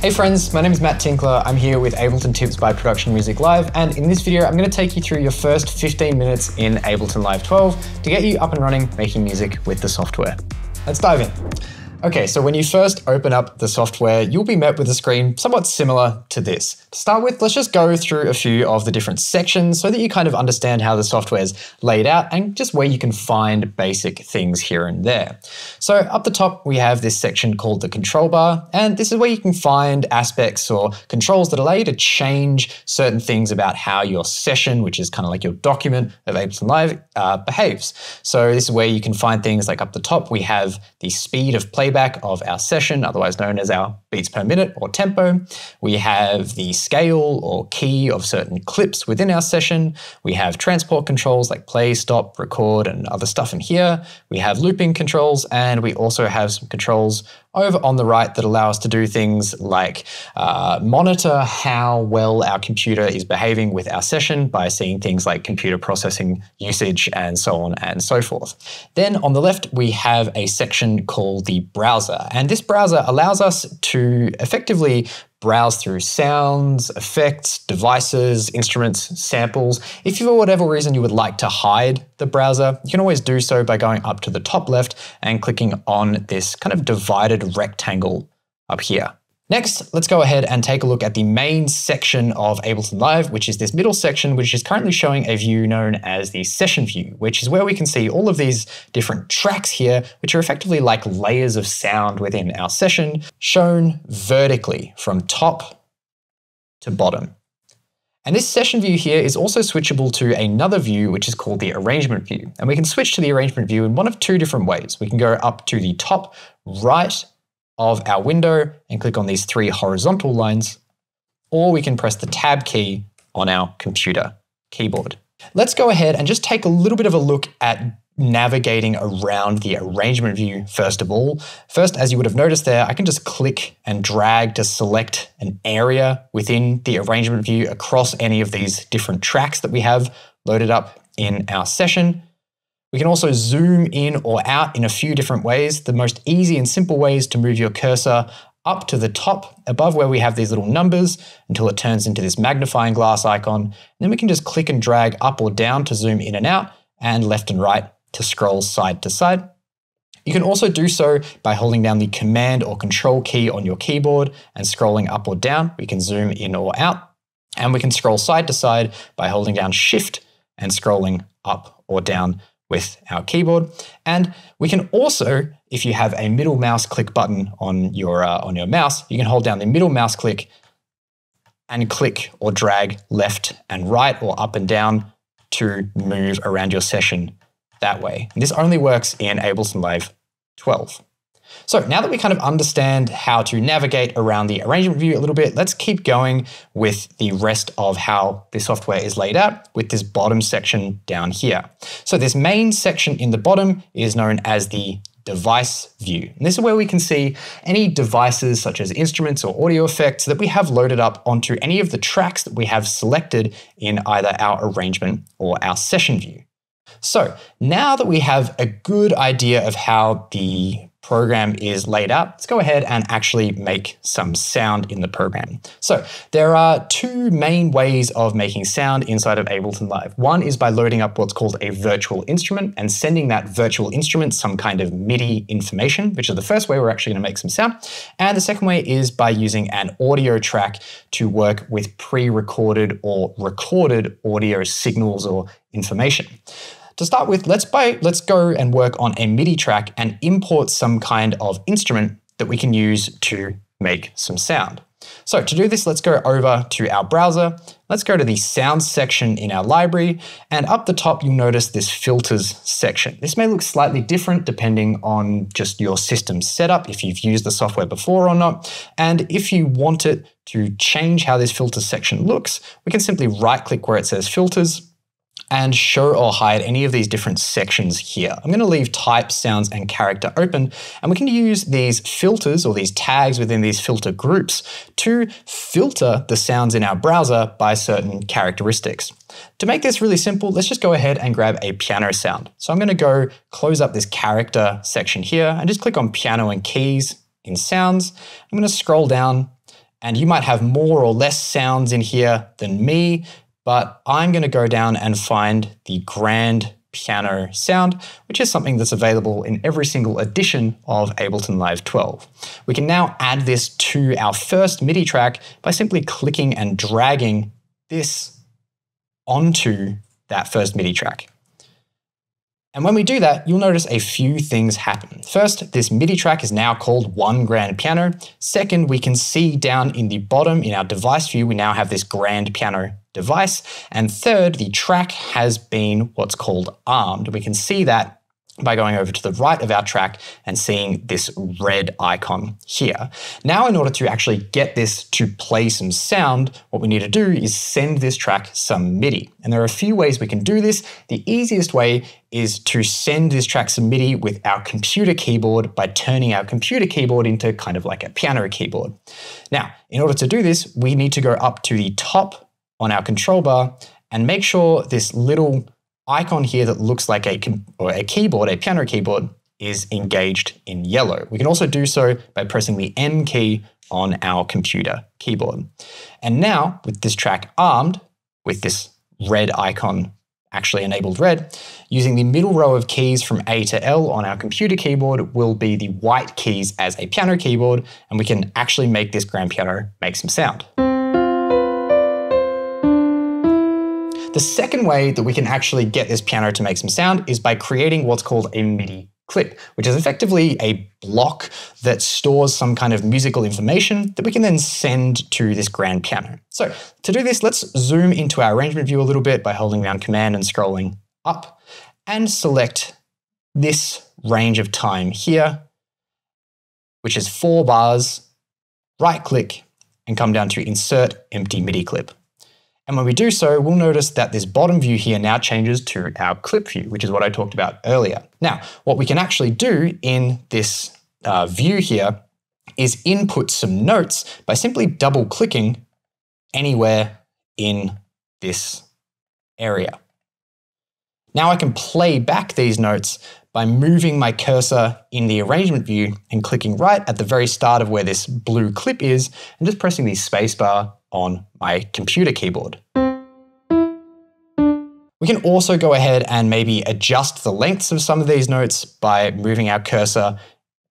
Hey friends, my name is Matt Tinkler. I'm here with Ableton Tips by Production Music Live, and in this video, I'm going to take you through your first 15 minutes in Ableton Live 12 to get you up and running making music with the software. Let's dive in. Okay, so when you first open up the software, you'll be met with a screen somewhat similar to this. To start with, let's just go through a few of the different sections so that you kind of understand how the software is laid out and just where you can find basic things here and there. So up the top, we have this section called the control bar, and this is where you can find aspects or controls that allow you to change certain things about how your session, which is kind of like your document of Ableton Live, uh, behaves. So this is where you can find things like up the top, we have the speed of play playback of our session, otherwise known as our beats per minute or tempo. We have the scale or key of certain clips within our session. We have transport controls like play, stop, record, and other stuff in here. We have looping controls, and we also have some controls over on the right that allow us to do things like uh, monitor how well our computer is behaving with our session by seeing things like computer processing usage and so on and so forth. Then on the left, we have a section called the browser. And this browser allows us to effectively browse through sounds, effects, devices, instruments, samples. If you, for whatever reason you would like to hide the browser, you can always do so by going up to the top left and clicking on this kind of divided rectangle up here. Next, let's go ahead and take a look at the main section of Ableton Live, which is this middle section, which is currently showing a view known as the session view, which is where we can see all of these different tracks here, which are effectively like layers of sound within our session, shown vertically from top to bottom. And this session view here is also switchable to another view, which is called the arrangement view. And we can switch to the arrangement view in one of two different ways. We can go up to the top right of our window and click on these three horizontal lines, or we can press the tab key on our computer keyboard. Let's go ahead and just take a little bit of a look at navigating around the arrangement view first of all. First, as you would have noticed there, I can just click and drag to select an area within the arrangement view across any of these different tracks that we have loaded up in our session. We can also zoom in or out in a few different ways. The most easy and simple way is to move your cursor up to the top above where we have these little numbers until it turns into this magnifying glass icon. And then we can just click and drag up or down to zoom in and out and left and right to scroll side to side. You can also do so by holding down the command or control key on your keyboard and scrolling up or down. We can zoom in or out. And we can scroll side to side by holding down shift and scrolling up or down with our keyboard. And we can also, if you have a middle mouse click button on your, uh, on your mouse, you can hold down the middle mouse click and click or drag left and right or up and down to move around your session that way. And this only works in Ableton Live 12. So now that we kind of understand how to navigate around the arrangement view a little bit, let's keep going with the rest of how the software is laid out with this bottom section down here. So this main section in the bottom is known as the device view. And this is where we can see any devices such as instruments or audio effects that we have loaded up onto any of the tracks that we have selected in either our arrangement or our session view. So now that we have a good idea of how the program is laid out, let's go ahead and actually make some sound in the program. So there are two main ways of making sound inside of Ableton Live. One is by loading up what's called a virtual instrument and sending that virtual instrument some kind of MIDI information, which is the first way we're actually going to make some sound. And the second way is by using an audio track to work with pre-recorded or recorded audio signals or information. To start with, let's, buy, let's go and work on a MIDI track and import some kind of instrument that we can use to make some sound. So to do this, let's go over to our browser. Let's go to the sounds section in our library. And up the top, you'll notice this filters section. This may look slightly different depending on just your system setup, if you've used the software before or not. And if you want it to change how this filters section looks, we can simply right click where it says filters and show or hide any of these different sections here. I'm going to leave type, sounds, and character open, and we can use these filters or these tags within these filter groups to filter the sounds in our browser by certain characteristics. To make this really simple, let's just go ahead and grab a piano sound. So I'm going to go close up this character section here and just click on piano and keys in sounds. I'm going to scroll down And you might have more or less sounds in here than me, but I'm going to go down and find the grand piano sound, which is something that's available in every single edition of Ableton Live 12. We can now add this to our first MIDI track by simply clicking and dragging this onto that first MIDI track. And when we do that, you'll notice a few things happen. First, this MIDI track is now called one grand piano. Second, we can see down in the bottom in our device view, we now have this grand piano device. And third, the track has been what's called armed. We can see that by going over to the right of our track and seeing this red icon here. Now, in order to actually get this to play some sound, what we need to do is send this track some MIDI. And there are a few ways we can do this. The easiest way is to send this track some MIDI with our computer keyboard by turning our computer keyboard into kind of like a piano keyboard. Now, in order to do this, we need to go up to the top on our control bar and make sure this little icon here that looks like a, a keyboard, a piano keyboard, is engaged in yellow. We can also do so by pressing the M key on our computer keyboard. And now, with this track armed, with this red icon actually enabled red, using the middle row of keys from A to L on our computer keyboard will be the white keys as a piano keyboard, and we can actually make this grand piano make some sound. The second way that we can actually get this piano to make some sound is by creating what's called a MIDI clip, which is effectively a block that stores some kind of musical information that we can then send to this grand piano. So to do this, let's zoom into our arrangement view a little bit by holding down Command and scrolling up and select this range of time here, which is four bars, right click, and come down to Insert Empty MIDI Clip. And when we do so, we'll notice that this bottom view here now changes to our clip view, which is what I talked about earlier. Now, what we can actually do in this uh, view here is input some notes by simply double clicking anywhere in this area. Now I can play back these notes by moving my cursor in the arrangement view and clicking right at the very start of where this blue clip is and just pressing the spacebar on my computer keyboard. We can also go ahead and maybe adjust the lengths of some of these notes by moving our cursor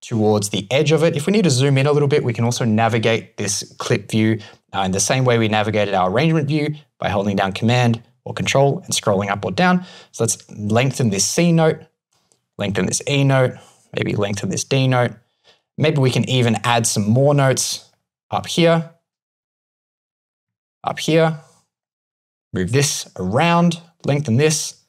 towards the edge of it. If we need to zoom in a little bit, we can also navigate this clip view uh, in the same way we navigated our arrangement view by holding down Command or Control and scrolling up or down. So let's lengthen this C note, lengthen this E note, maybe lengthen this D note. Maybe we can even add some more notes up here up here, move this around, lengthen this.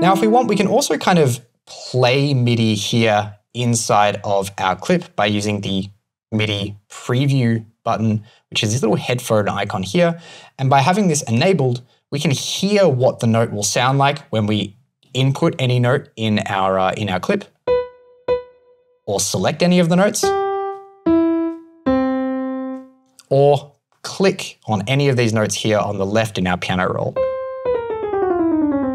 Now, if we want, we can also kind of play MIDI here inside of our clip by using the MIDI preview button, which is this little headphone icon here. And by having this enabled, we can hear what the note will sound like when we input any note in our, uh, in our clip or select any of the notes or click on any of these notes here on the left in our piano roll.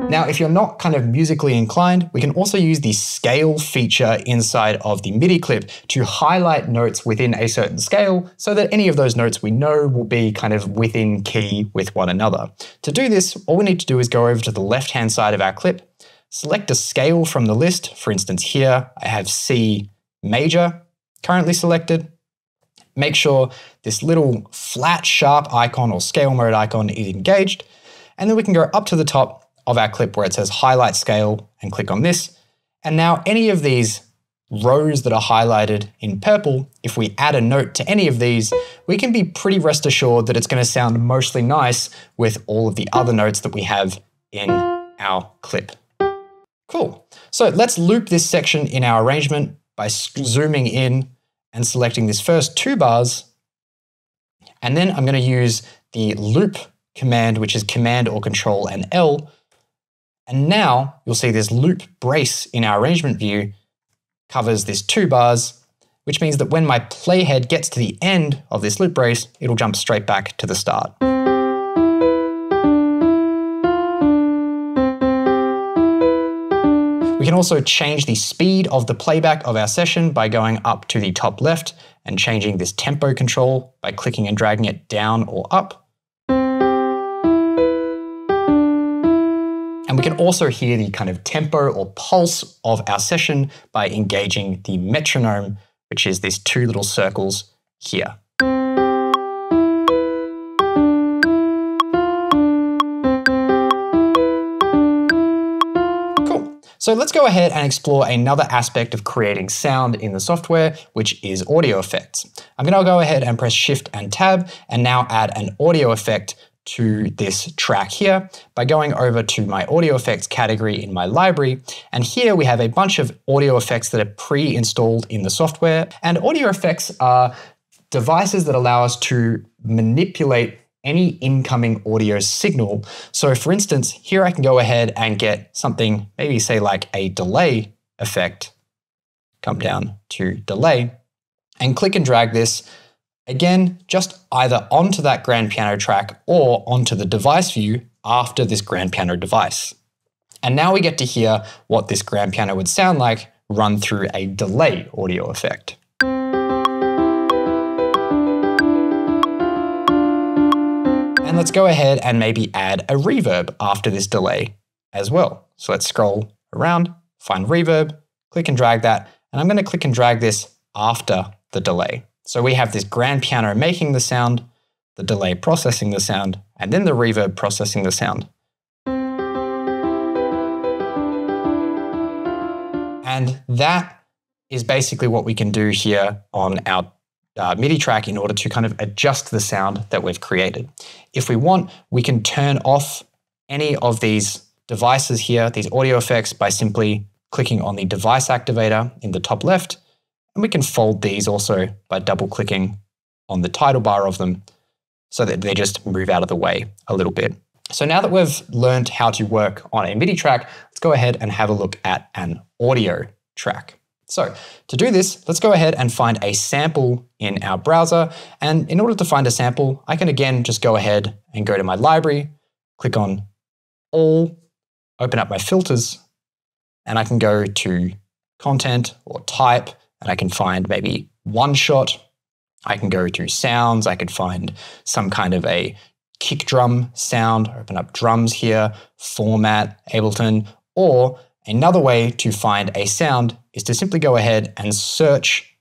Now, if you're not kind of musically inclined, we can also use the scale feature inside of the MIDI clip to highlight notes within a certain scale so that any of those notes we know will be kind of within key with one another. To do this, all we need to do is go over to the left-hand side of our clip, select a scale from the list. For instance, here I have C major currently selected make sure this little flat sharp icon or scale mode icon is engaged. And then we can go up to the top of our clip where it says highlight scale and click on this. And now any of these rows that are highlighted in purple, if we add a note to any of these, we can be pretty rest assured that it's going to sound mostly nice with all of the other notes that we have in our clip. Cool. So let's loop this section in our arrangement by zooming in and selecting this first two bars. And then I'm going to use the loop command, which is command or control and L. And now you'll see this loop brace in our arrangement view covers this two bars, which means that when my playhead gets to the end of this loop brace, it'll jump straight back to the start. Can also change the speed of the playback of our session by going up to the top left and changing this tempo control by clicking and dragging it down or up. And we can also hear the kind of tempo or pulse of our session by engaging the metronome, which is these two little circles here. So let's go ahead and explore another aspect of creating sound in the software, which is audio effects. I'm going to go ahead and press Shift and Tab and now add an audio effect to this track here by going over to my audio effects category in my library. And here we have a bunch of audio effects that are pre-installed in the software. And audio effects are devices that allow us to manipulate any incoming audio signal. So for instance, here I can go ahead and get something, maybe say like a delay effect, come down to delay, and click and drag this Again, just either onto that grand piano track or onto the device view after this grand piano device. And now we get to hear what this grand piano would sound like run through a delay audio effect. And let's go ahead and maybe add a reverb after this delay as well. So let's scroll around, find reverb, click and drag that, and I'm going to click and drag this after the delay. So we have this grand piano making the sound, the delay processing the sound, and then the reverb processing the sound. And that is basically what we can do here on our uh, MIDI track in order to kind of adjust the sound that we've created. If we want, we can turn off any of these devices here, these audio effects, by simply clicking on the device activator in the top left and we can fold these also by double clicking on the title bar of them so that they just move out of the way a little bit. So now that we've learned how to work on a MIDI track, let's go ahead and have a look at an audio track. So to do this, let's go ahead and find a sample in our browser. And in order to find a sample, I can again just go ahead and go to my library, click on all, open up my filters, and I can go to content or type, and I can find maybe one shot. I can go to sounds. I could find some kind of a kick drum sound, open up drums here, format, Ableton, or another way to find a sound is to simply go ahead and search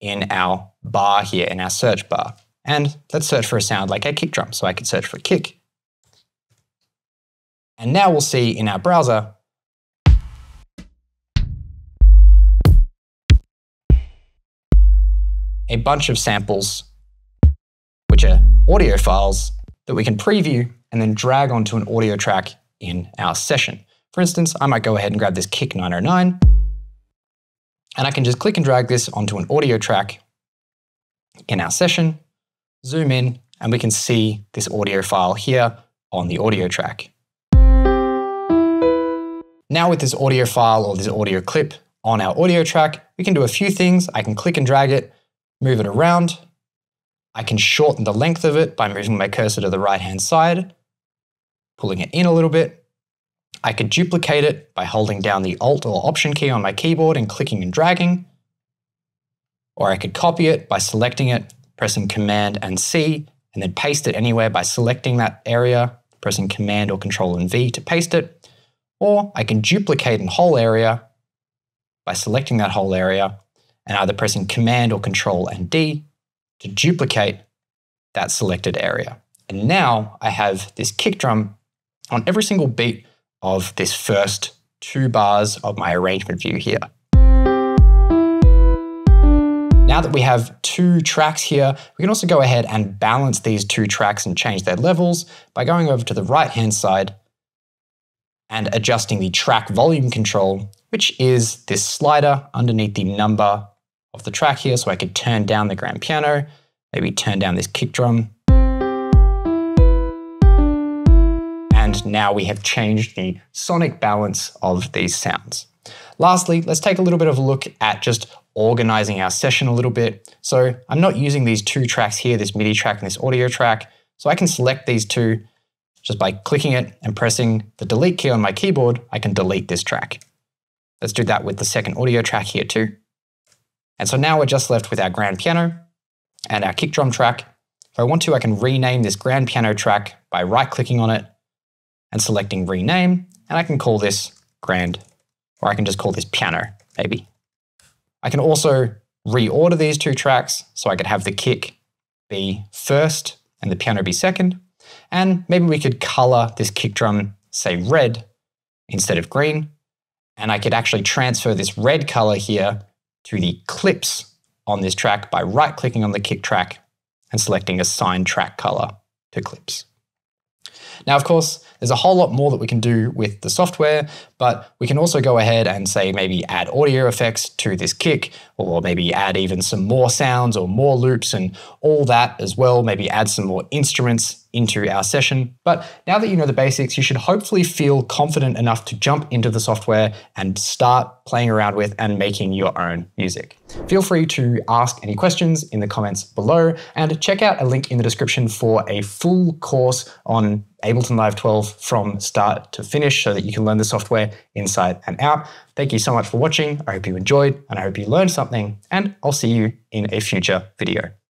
in our bar here, in our search bar. And let's search for a sound like a kick drum. So I could search for kick. And now we'll see in our browser a bunch of samples, which are audio files that we can preview and then drag onto an audio track in our session. For instance, I might go ahead and grab this Kick 909, and I can just click and drag this onto an audio track in our session, zoom in, and we can see this audio file here on the audio track. Now with this audio file or this audio clip on our audio track, we can do a few things. I can click and drag it move it around. I can shorten the length of it by moving my cursor to the right hand side, pulling it in a little bit. I could duplicate it by holding down the Alt or Option key on my keyboard and clicking and dragging. Or I could copy it by selecting it, pressing Command and C, and then paste it anywhere by selecting that area, pressing Command or Control and V to paste it. Or I can duplicate a whole area by selecting that whole area and either pressing Command or Control and D to duplicate that selected area. And now I have this kick drum on every single beat of this first two bars of my arrangement view here. Now that we have two tracks here, we can also go ahead and balance these two tracks and change their levels by going over to the right hand side and adjusting the track volume control, which is this slider underneath the number of the track here so I could turn down the grand piano, maybe turn down this kick drum. Now we have changed the sonic balance of these sounds. Lastly, let's take a little bit of a look at just organizing our session a little bit. So I'm not using these two tracks here, this MIDI track and this audio track. So I can select these two just by clicking it and pressing the delete key on my keyboard, I can delete this track. Let's do that with the second audio track here too. And so now we're just left with our grand piano and our kick drum track. If I want to, I can rename this grand piano track by right clicking on it and selecting rename. And I can call this grand, or I can just call this piano, maybe. I can also reorder these two tracks so I could have the kick be first and the piano be second. And maybe we could color this kick drum, say red instead of green. And I could actually transfer this red color here to the clips on this track by right clicking on the kick track and selecting assign track color to clips. Now, of course, there's a whole lot more that we can do with the software, but we can also go ahead and say maybe add audio effects to this kick, or maybe add even some more sounds or more loops and all that as well. Maybe add some more instruments into our session. But now that you know the basics, you should hopefully feel confident enough to jump into the software and start playing around with and making your own music. Feel free to ask any questions in the comments below and check out a link in the description for a full course on Ableton Live 12 from start to finish so that you can learn the software inside and out. Thank you so much for watching. I hope you enjoyed and I hope you learned something and I'll see you in a future video.